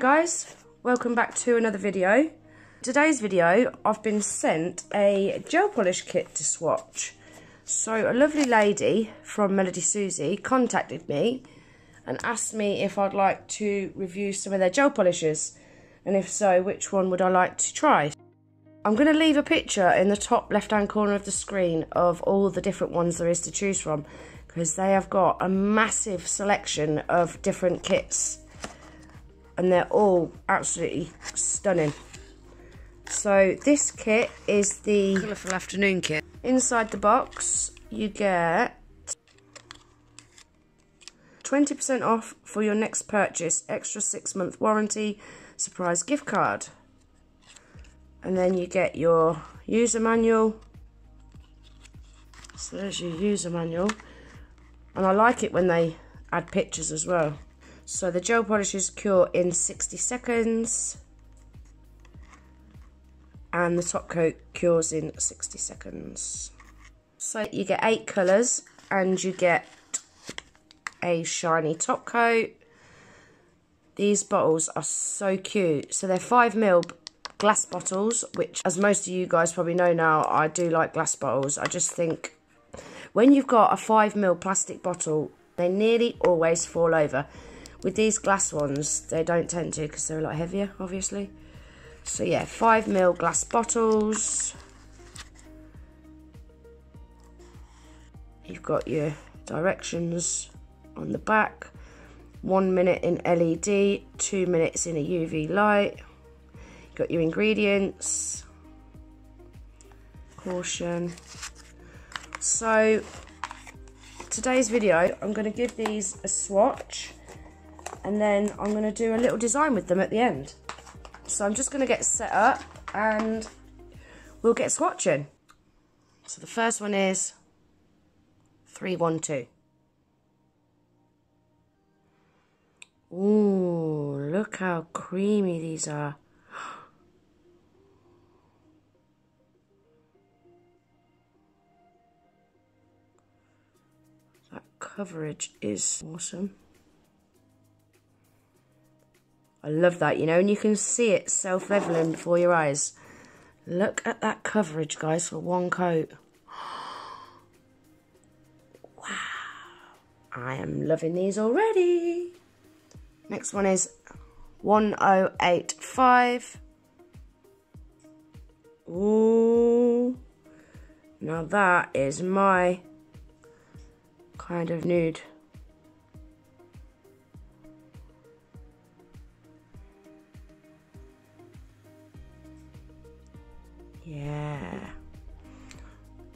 guys, welcome back to another video. Today's video, I've been sent a gel polish kit to swatch. So a lovely lady from Melody Susie contacted me and asked me if I'd like to review some of their gel polishes and if so, which one would I like to try. I'm going to leave a picture in the top left hand corner of the screen of all the different ones there is to choose from because they have got a massive selection of different kits and they're all absolutely stunning. So this kit is the Colourful Afternoon kit. Inside the box you get 20% off for your next purchase, extra six month warranty, surprise gift card. And then you get your user manual. So there's your user manual. And I like it when they add pictures as well. So the gel polishes cure in 60 seconds. And the top coat cures in 60 seconds. So you get eight colours and you get a shiny top coat. These bottles are so cute. So they're 5ml glass bottles, which as most of you guys probably know now, I do like glass bottles. I just think when you've got a 5ml plastic bottle, they nearly always fall over. With these glass ones, they don't tend to because they're a lot heavier, obviously. So yeah, 5ml glass bottles. You've got your directions on the back. One minute in LED, two minutes in a UV light. You've got your ingredients. Caution. So, today's video, I'm going to give these a swatch and then I'm going to do a little design with them at the end. So I'm just going to get set up and we'll get swatching. So the first one is 312. Ooh, look how creamy these are. That coverage is awesome. I love that, you know, and you can see it self-leveling before your eyes. Look at that coverage, guys, for one coat. Wow. I am loving these already. Next one is 1085. Ooh. Now that is my kind of nude. Yeah.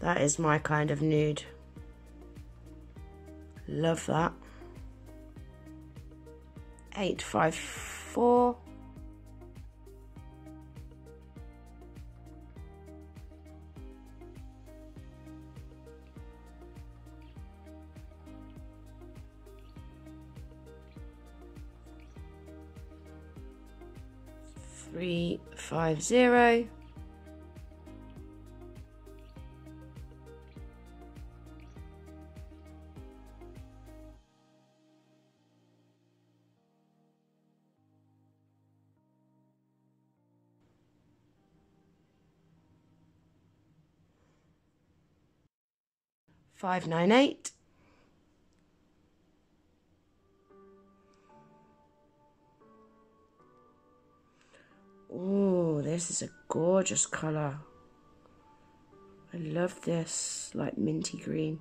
That is my kind of nude. Love that. 854. Three five zero. Five nine eight. Oh, this is a gorgeous colour. I love this, like minty green.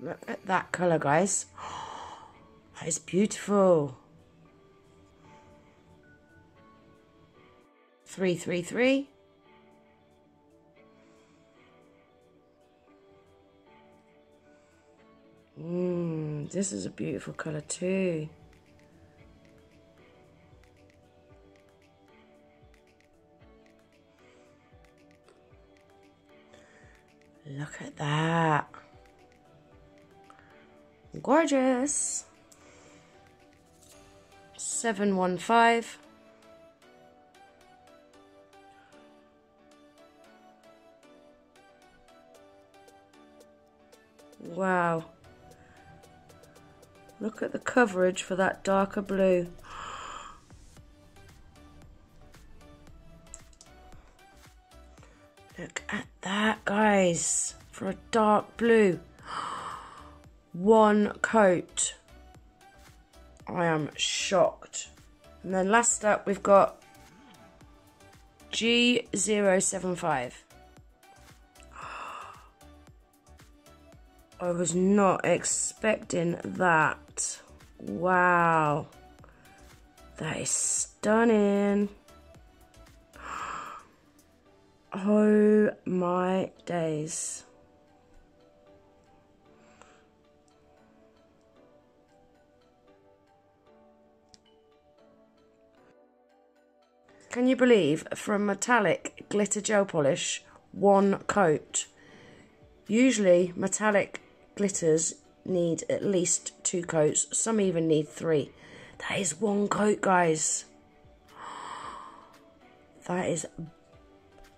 Look at that colour, guys. That is beautiful. 333. Mmm, this is a beautiful colour too. Look at that. Gorgeous. 715. Wow. Look at the coverage for that darker blue. Look at that, guys. For a dark blue. One coat. I am shocked. And then last up, we've got G075. I was not expecting that. Wow. That is stunning. Oh my days. Can you believe from metallic glitter gel polish, one coat? Usually metallic glitters need at least two coats, some even need three. That is one coat, guys. That is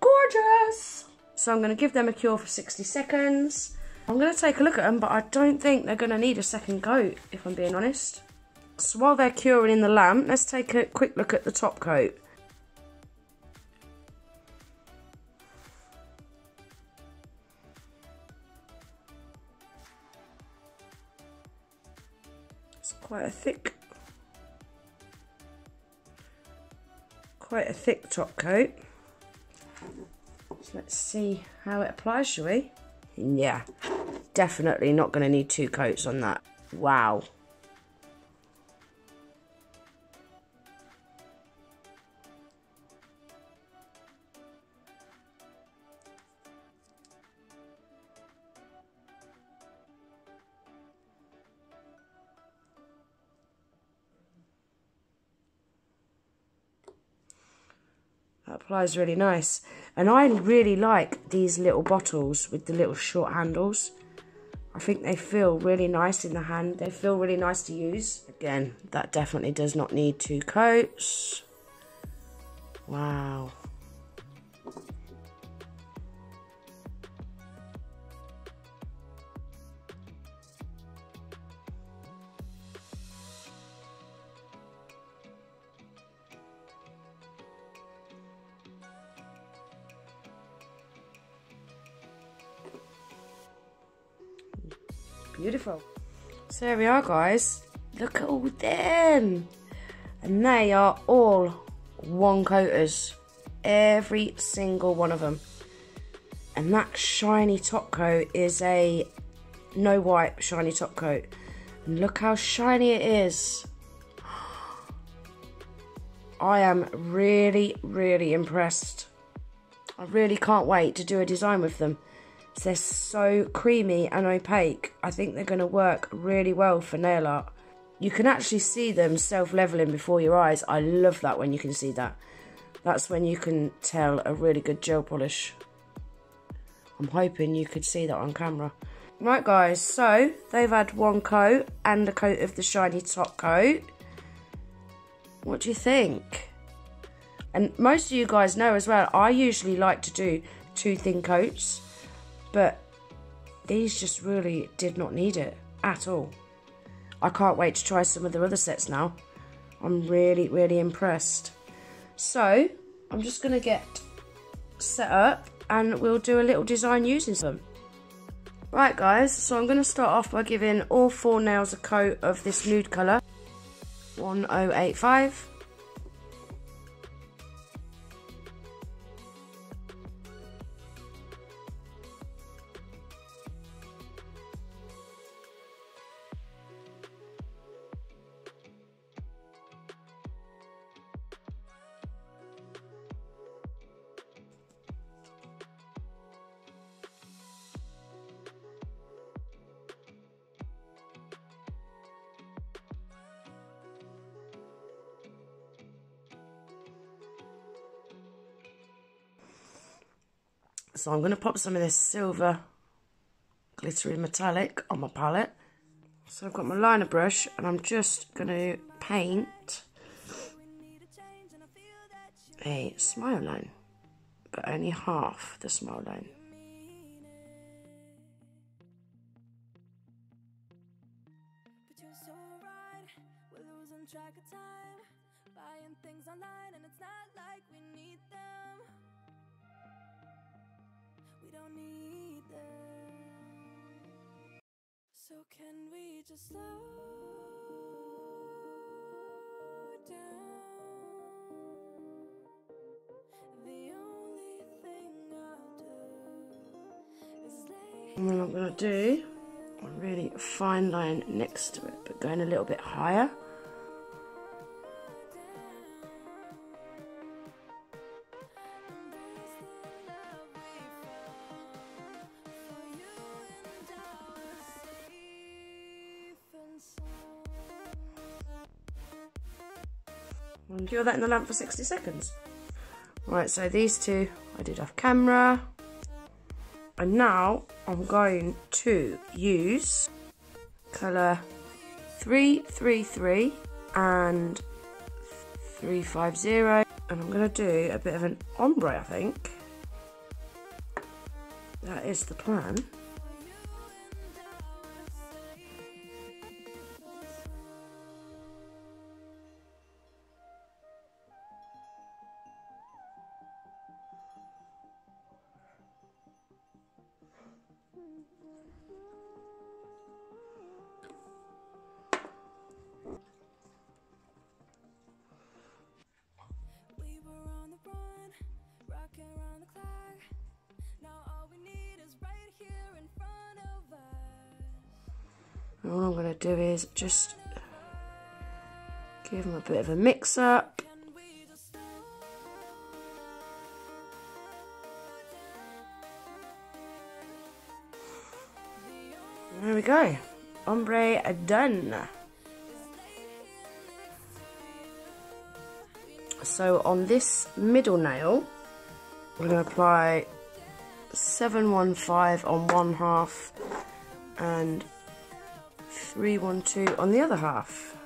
gorgeous. So I'm going to give them a cure for 60 seconds. I'm going to take a look at them, but I don't think they're going to need a second coat, if I'm being honest. So while they're curing in the lamp, let's take a quick look at the top coat. Quite a thick, quite a thick top coat. So let's see how it applies, shall we? Yeah, definitely not going to need two coats on that. Wow. That applies really nice. And I really like these little bottles with the little short handles. I think they feel really nice in the hand. They feel really nice to use. Again, that definitely does not need two coats. Wow. Beautiful. So there we are, guys. Look at all them. And they are all one coaters. Every single one of them. And that shiny top coat is a no wipe shiny top coat. And look how shiny it is. I am really, really impressed. I really can't wait to do a design with them. They're so creamy and opaque. I think they're going to work really well for nail art. You can actually see them self-leveling before your eyes. I love that when you can see that. That's when you can tell a really good gel polish. I'm hoping you could see that on camera. Right guys, so they've had one coat and a coat of the shiny top coat. What do you think? And most of you guys know as well, I usually like to do two thin coats but these just really did not need it at all. I can't wait to try some of the other sets now. I'm really, really impressed. So, I'm just going to get set up and we'll do a little design using them. Right guys, so I'm going to start off by giving all four nails a coat of this nude colour. 1085. So I'm going to pop some of this silver glittery metallic on my palette. So I've got my liner brush and I'm just going to paint a smile line, but only half the smile line. track of time, buying things online, and it's not like we need don't need them. So can we just slow down? The only thing I'll do is lay And then I'm going to do a really fine line next to it, but going a little bit higher. Cure that in the lamp for 60 seconds. Right, so these two I did off camera. And now I'm going to use colour 333 and 350 and I'm going to do a bit of an ombre I think. That is the plan. And all I'm going to do is just give them a bit of a mix up. There we go. Ombre done. So on this middle nail, we're going to apply 715 on one half and 312 on the other half.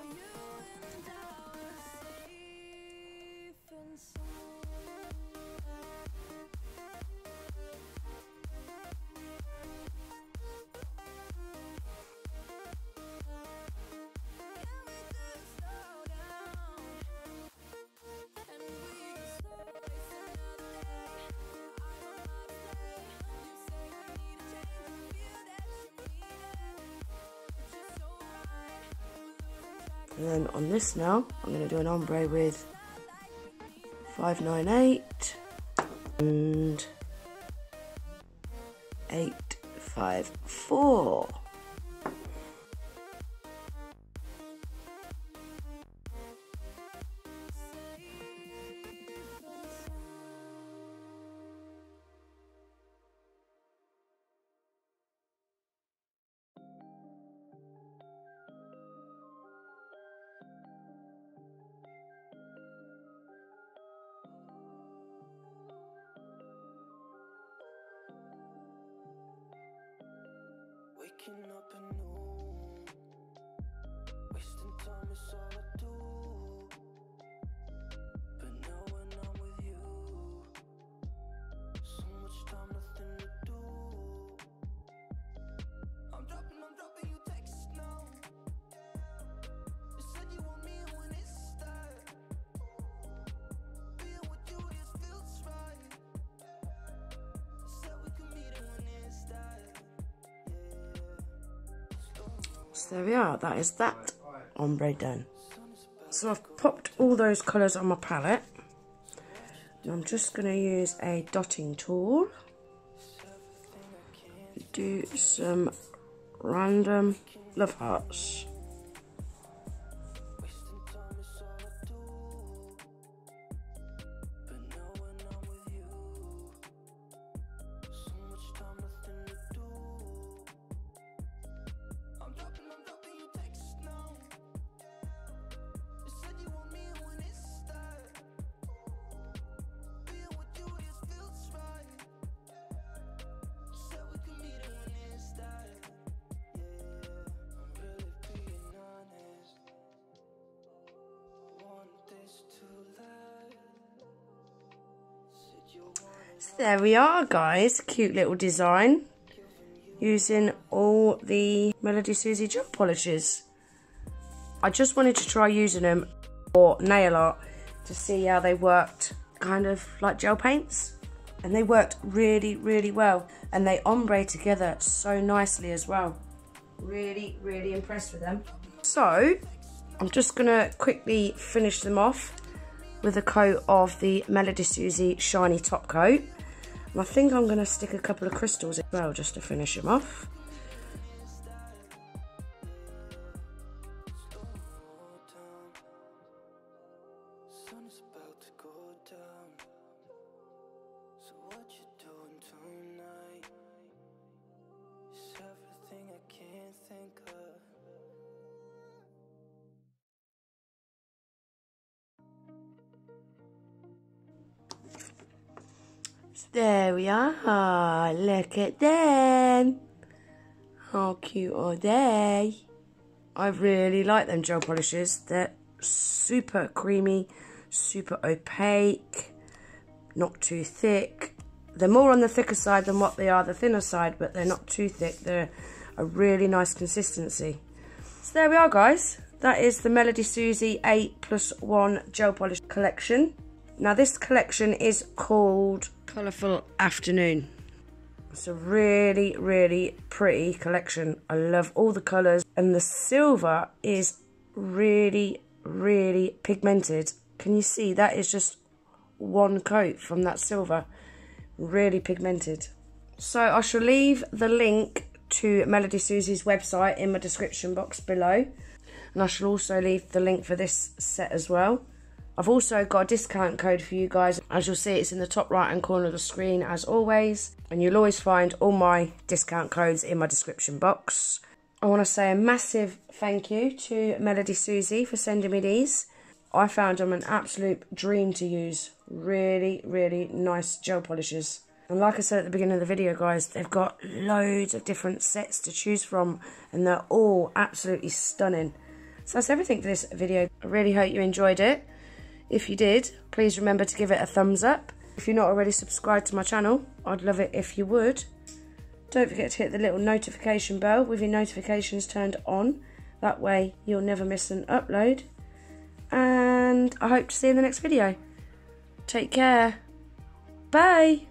And then on this now, I'm going to do an ombre with 598 and 854. Waking up anew, wasting time is all I do. There we are, that is that ombre done. So I've popped all those colours on my palette. And I'm just going to use a dotting tool. Do some random love hearts. So there we are guys, cute little design. Using all the Melody Susie gel polishes. I just wanted to try using them for nail art to see how they worked, kind of like gel paints. And they worked really, really well. And they ombre together so nicely as well. Really, really impressed with them. So, I'm just gonna quickly finish them off with a coat of the Melody Susie Shiny Top Coat. And I think I'm gonna stick a couple of crystals as well just to finish them off. Sun is There we are. Look at them. How cute are they? I really like them gel polishes. They're super creamy, super opaque, not too thick. They're more on the thicker side than what they are the thinner side, but they're not too thick. They're a really nice consistency. So there we are, guys. That is the Melody Susie 8 plus 1 gel polish collection. Now, this collection is called Colourful Afternoon. It's a really, really pretty collection. I love all the colours, and the silver is really, really pigmented. Can you see that is just one coat from that silver? Really pigmented. So, I shall leave the link to Melody Susie's website in my description box below. And I shall also leave the link for this set as well. I've also got a discount code for you guys. As you'll see, it's in the top right hand corner of the screen as always. And you'll always find all my discount codes in my description box. I want to say a massive thank you to Melody Susie for sending me these. I found them an absolute dream to use. Really, really nice gel polishes. And like I said at the beginning of the video, guys, they've got loads of different sets to choose from. And they're all absolutely stunning. So that's everything for this video. I really hope you enjoyed it. If you did, please remember to give it a thumbs up. If you're not already subscribed to my channel, I'd love it if you would. Don't forget to hit the little notification bell with your notifications turned on. That way you'll never miss an upload. And I hope to see you in the next video. Take care. Bye.